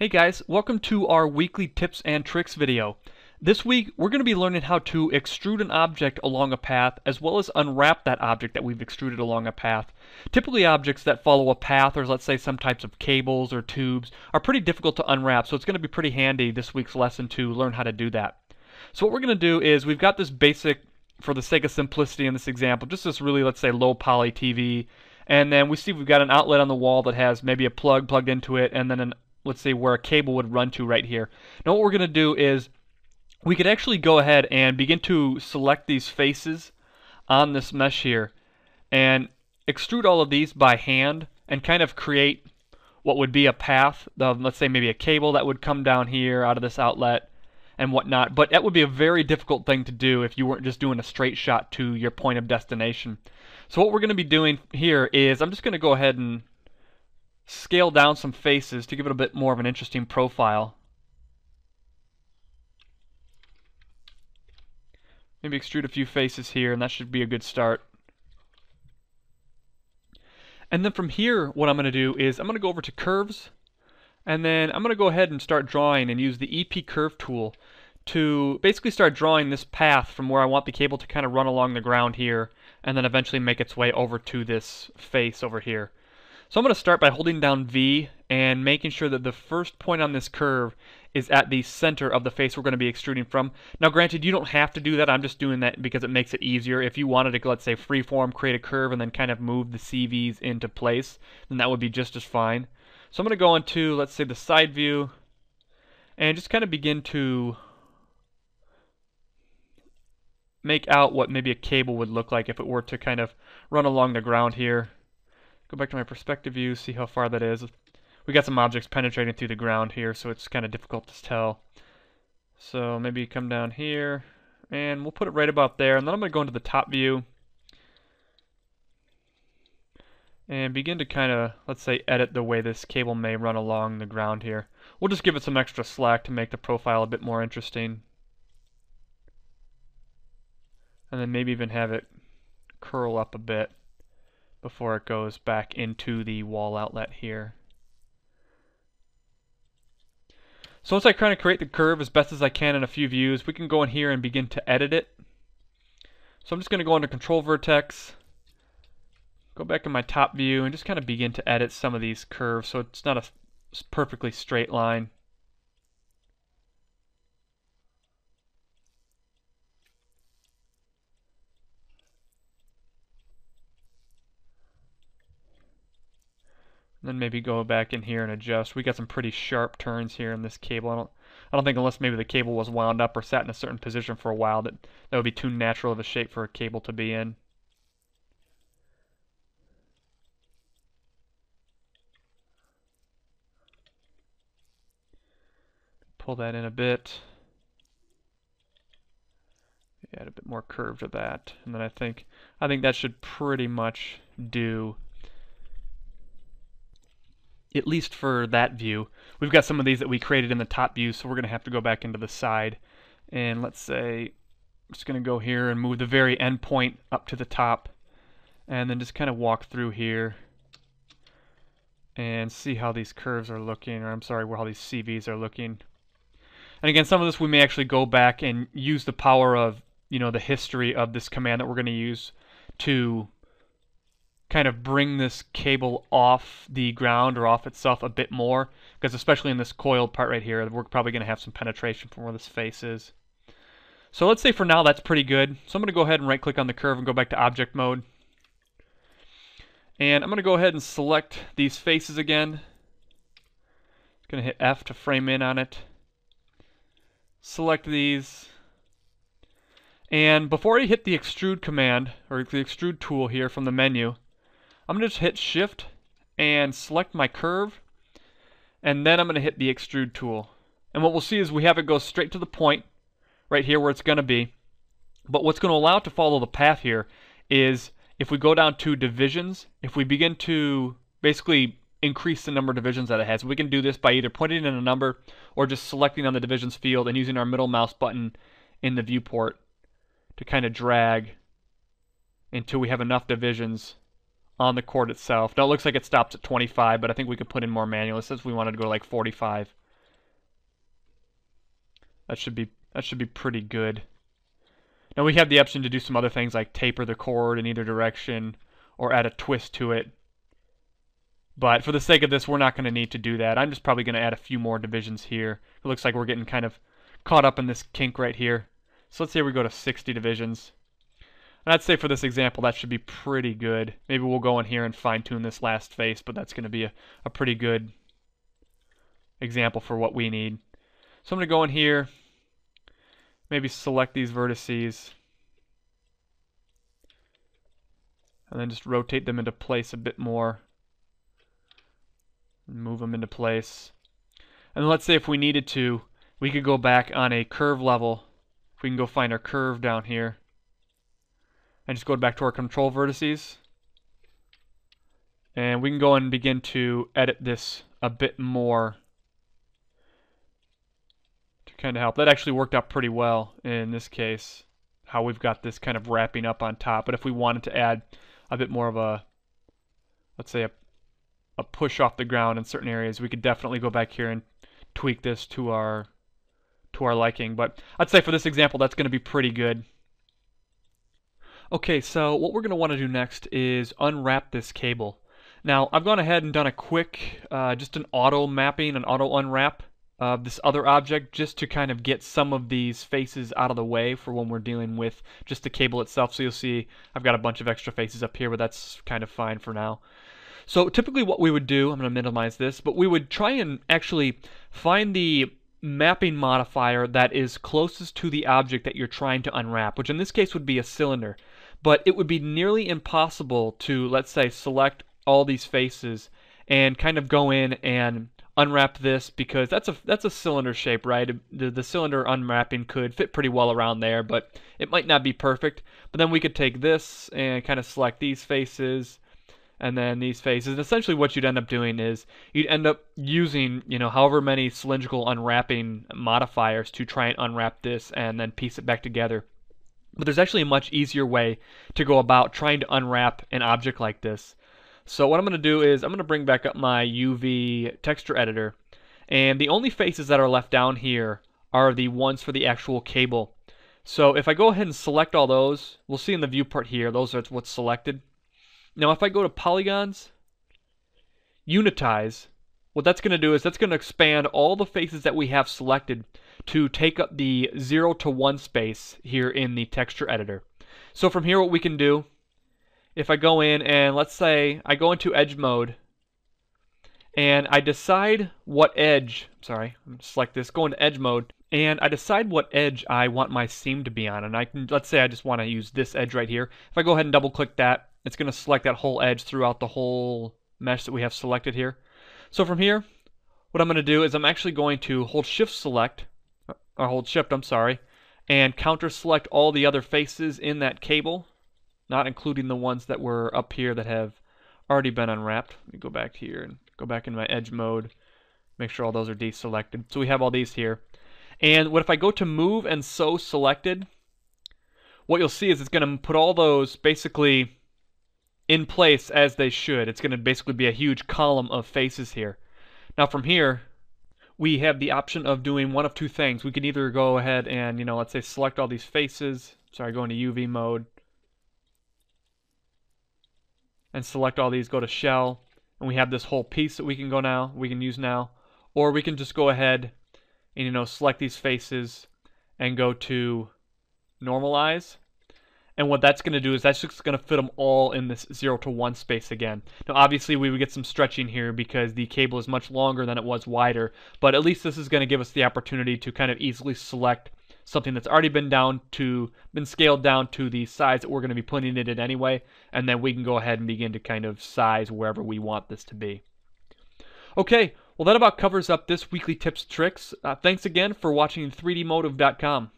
Hey guys, welcome to our weekly tips and tricks video. This week we're going to be learning how to extrude an object along a path as well as unwrap that object that we've extruded along a path. Typically objects that follow a path or let's say some types of cables or tubes are pretty difficult to unwrap so it's going to be pretty handy this week's lesson to learn how to do that. So what we're going to do is we've got this basic, for the sake of simplicity in this example, just this really let's say low poly TV and then we see we've got an outlet on the wall that has maybe a plug plugged into it and then an let's say where a cable would run to right here. Now what we're going to do is we could actually go ahead and begin to select these faces on this mesh here and extrude all of these by hand and kind of create what would be a path of let's say maybe a cable that would come down here out of this outlet and whatnot but that would be a very difficult thing to do if you weren't just doing a straight shot to your point of destination so what we're going to be doing here is I'm just going to go ahead and scale down some faces to give it a bit more of an interesting profile. Maybe extrude a few faces here and that should be a good start. And then from here what I'm going to do is I'm going to go over to curves and then I'm going to go ahead and start drawing and use the EP curve tool to basically start drawing this path from where I want the cable to kind of run along the ground here and then eventually make its way over to this face over here. So I'm going to start by holding down V and making sure that the first point on this curve is at the center of the face we're going to be extruding from. Now granted, you don't have to do that. I'm just doing that because it makes it easier. If you wanted to, let's say, freeform, create a curve, and then kind of move the CVs into place, then that would be just as fine. So I'm going to go into, let's say, the side view, and just kind of begin to make out what maybe a cable would look like if it were to kind of run along the ground here. Go back to my perspective view, see how far that is. We got some objects penetrating through the ground here, so it's kind of difficult to tell. So maybe come down here, and we'll put it right about there. And then I'm going to go into the top view and begin to kind of, let's say, edit the way this cable may run along the ground here. We'll just give it some extra slack to make the profile a bit more interesting. And then maybe even have it curl up a bit before it goes back into the wall outlet here. So once I kind of create the curve as best as I can in a few views, we can go in here and begin to edit it. So I'm just going to go under Control Vertex, go back in my top view, and just kind of begin to edit some of these curves so it's not a perfectly straight line. Then maybe go back in here and adjust. We got some pretty sharp turns here in this cable. I don't, I don't think unless maybe the cable was wound up or sat in a certain position for a while that that would be too natural of a shape for a cable to be in. Pull that in a bit. Add a bit more curve to that, and then I think I think that should pretty much do at least for that view. We've got some of these that we created in the top view, so we're going to have to go back into the side. And let's say, I'm just going to go here and move the very end point up to the top. And then just kind of walk through here and see how these curves are looking, or I'm sorry, how these CVs are looking. And again, some of this we may actually go back and use the power of, you know, the history of this command that we're going to use to kind of bring this cable off the ground or off itself a bit more because especially in this coiled part right here we're probably going to have some penetration from where this face is. So let's say for now that's pretty good. So I'm going to go ahead and right click on the curve and go back to object mode. And I'm going to go ahead and select these faces again. Going to hit F to frame in on it. Select these. And before I hit the extrude command, or the extrude tool here from the menu, I'm going to just hit shift and select my curve and then I'm going to hit the extrude tool. And what we'll see is we have it go straight to the point right here where it's going to be. But what's going to allow it to follow the path here is if we go down to divisions, if we begin to basically increase the number of divisions that it has, we can do this by either putting in a number or just selecting on the divisions field and using our middle mouse button in the viewport to kind of drag until we have enough divisions on the cord itself. Now it looks like it stops at 25, but I think we could put in more manual. Says we wanted to go to like 45. That should be that should be pretty good. Now we have the option to do some other things like taper the cord in either direction or add a twist to it. But for the sake of this, we're not going to need to do that. I'm just probably going to add a few more divisions here. It looks like we're getting kind of caught up in this kink right here. So let's say we go to 60 divisions. And I'd say for this example, that should be pretty good. Maybe we'll go in here and fine tune this last face, but that's going to be a, a pretty good example for what we need. So I'm going to go in here, maybe select these vertices, and then just rotate them into place a bit more. Move them into place. And let's say if we needed to, we could go back on a curve level. If we can go find our curve down here and just go back to our control vertices. And we can go and begin to edit this a bit more to kind of help. That actually worked out pretty well in this case, how we've got this kind of wrapping up on top. But if we wanted to add a bit more of a, let's say a, a push off the ground in certain areas, we could definitely go back here and tweak this to our to our liking. But I'd say for this example, that's going to be pretty good. Okay, so what we're going to want to do next is unwrap this cable. Now, I've gone ahead and done a quick, uh, just an auto mapping, an auto unwrap of this other object just to kind of get some of these faces out of the way for when we're dealing with just the cable itself. So you'll see I've got a bunch of extra faces up here, but that's kind of fine for now. So typically what we would do, I'm going to minimize this, but we would try and actually find the mapping modifier that is closest to the object that you're trying to unwrap, which in this case would be a cylinder. But it would be nearly impossible to, let's say, select all these faces and kind of go in and unwrap this because that's a that's a cylinder shape, right? The, the cylinder unwrapping could fit pretty well around there, but it might not be perfect. But then we could take this and kind of select these faces and then these faces. And essentially what you'd end up doing is you'd end up using, you know, however many cylindrical unwrapping modifiers to try and unwrap this and then piece it back together. But there's actually a much easier way to go about trying to unwrap an object like this. So what I'm going to do is I'm going to bring back up my UV texture editor. And the only faces that are left down here are the ones for the actual cable. So if I go ahead and select all those, we'll see in the viewport here, those are what's selected. Now if I go to polygons, unitize, what that's going to do is that's going to expand all the faces that we have selected to take up the 0 to 1 space here in the texture editor. So from here what we can do, if I go in and let's say I go into edge mode and I decide what edge, sorry, select this, go into edge mode, and I decide what edge I want my seam to be on. And I can, let's say I just want to use this edge right here. If I go ahead and double click that, it's going to select that whole edge throughout the whole mesh that we have selected here. So from here, what I'm going to do is I'm actually going to hold shift select, or hold shift, I'm sorry, and counter select all the other faces in that cable, not including the ones that were up here that have already been unwrapped. Let me go back here and go back in my edge mode, make sure all those are deselected. So we have all these here. And what if I go to move and sew selected, what you'll see is it's going to put all those basically in place as they should. It's going to basically be a huge column of faces here. Now from here, we have the option of doing one of two things. We can either go ahead and, you know, let's say select all these faces. Sorry, go into UV mode. And select all these, go to shell. And we have this whole piece that we can go now, we can use now. Or we can just go ahead and, you know, select these faces and go to normalize and what that's going to do is that's just going to fit them all in this 0 to 1 space again. Now obviously we would get some stretching here because the cable is much longer than it was wider, but at least this is going to give us the opportunity to kind of easily select something that's already been down to been scaled down to the size that we're going to be putting it in anyway, and then we can go ahead and begin to kind of size wherever we want this to be. Okay, well that about covers up this weekly tips tricks. Uh, thanks again for watching 3dmotive.com.